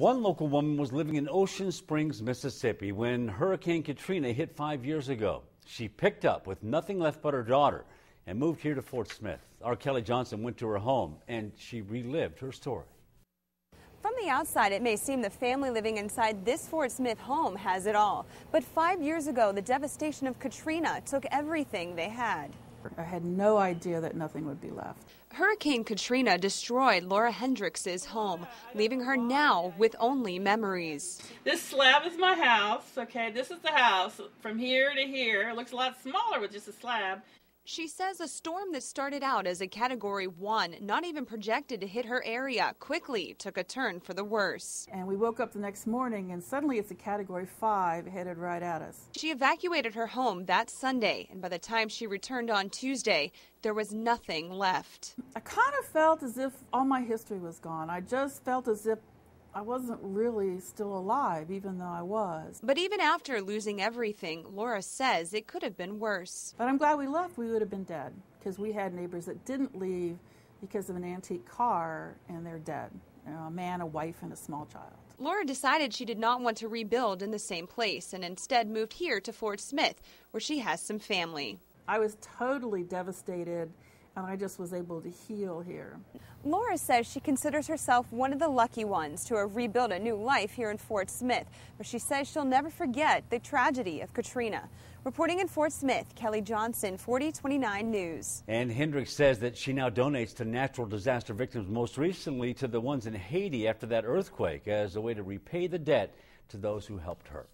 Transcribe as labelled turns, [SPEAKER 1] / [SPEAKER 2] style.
[SPEAKER 1] One local woman was living in Ocean Springs, Mississippi when Hurricane Katrina hit five years ago. She picked up with nothing left but her daughter and moved here to Fort Smith. Our Kelly Johnson went to her home and she relived her story.
[SPEAKER 2] From the outside, it may seem the family living inside this Fort Smith home has it all. But five years ago, the devastation of Katrina took everything they had.
[SPEAKER 3] I had no idea that nothing would be left.
[SPEAKER 2] Hurricane Katrina destroyed Laura Hendryx' home, leaving her now with only memories.
[SPEAKER 4] This slab is my house, okay? This is the house from here to here. It looks a lot smaller with just a slab.
[SPEAKER 2] She says a storm that started out as a Category 1, not even projected to hit her area, quickly took a turn for the worse.
[SPEAKER 3] And we woke up the next morning and suddenly it's a Category 5 headed right at us.
[SPEAKER 2] She evacuated her home that Sunday, and by the time she returned on Tuesday, there was nothing left.
[SPEAKER 3] I kind of felt as if all my history was gone. I just felt as if I wasn't really still alive, even though I was.
[SPEAKER 2] But even after losing everything, Laura says it could have been worse.
[SPEAKER 3] But I'm glad we left. We would have been dead because we had neighbors that didn't leave because of an antique car and they're dead. You know, a man, a wife, and a small child.
[SPEAKER 2] Laura decided she did not want to rebuild in the same place and instead moved here to Fort Smith, where she has some family.
[SPEAKER 3] I was totally devastated and I just was able to heal here.
[SPEAKER 2] Laura says she considers herself one of the lucky ones to have rebuilt a new life here in Fort Smith, but she says she'll never forget the tragedy of Katrina. Reporting in Fort Smith, Kelly Johnson, 4029 News.
[SPEAKER 1] And Hendryx says that she now donates to natural disaster victims, most recently to the ones in Haiti after that earthquake, as a way to repay the debt to those who helped her.